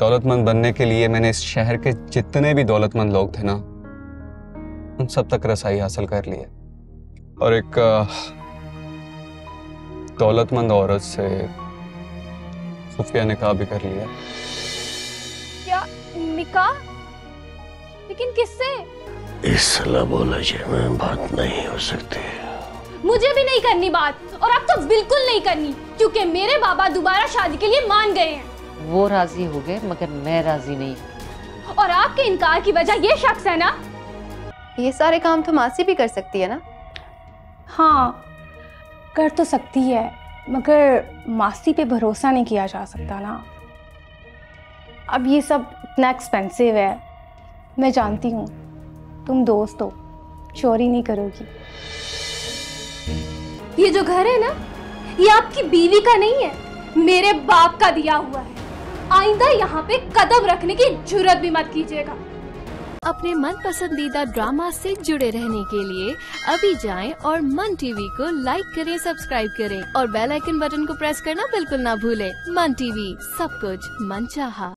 दौलतमंद बनने के लिए मैंने इस शहर के जितने भी दौलतमंद लोग थे ना उन सब तक रसाई हासिल कर ली है। और एक दौलतमंद औरत से खुफिया निकाह भी कर लिया। क्या निकाह? लेकिन किससे? इस लबोलजे में बात नहीं हो सकती। मुझे भी नहीं करनी बात और अब तो बिल्कुल नहीं करनी क्योंकि मेरे बाबा दोबारा शादी के लिए मान गए हैं। वो राज़ी हो गए मगर मैं राज़ी नहीं और आपके इनकार की वजह ये शख्स है ना? ये सारे काम तो मासी भी कर सकती है ना? हाँ कर तो सकती है मगर मासी पे भरोसा नहीं किया जा सकता ना। अब ये सब इतना एक्सपेंसिव है मैं जानती हूँ तुम दोस्त हो चोरी नहीं करोगी। ये जो घर है ना ये आपकी बीवी का नहीं है मेरे बाप का दिया हुआ है। आइंदा यहाँ पे कदम रखने की ज़रूरत भी मत कीजिएगा। अपने मन पसंदीदा ड्रामा से जुड़े रहने के लिए अभी जाएँ और मन टीवी को लाइक करें, सब्सक्राइब करें और बेल आइकन बटन को प्रेस करना बिल्कुल ना भूलें। मन टीवी, सब कुछ मन चाहा।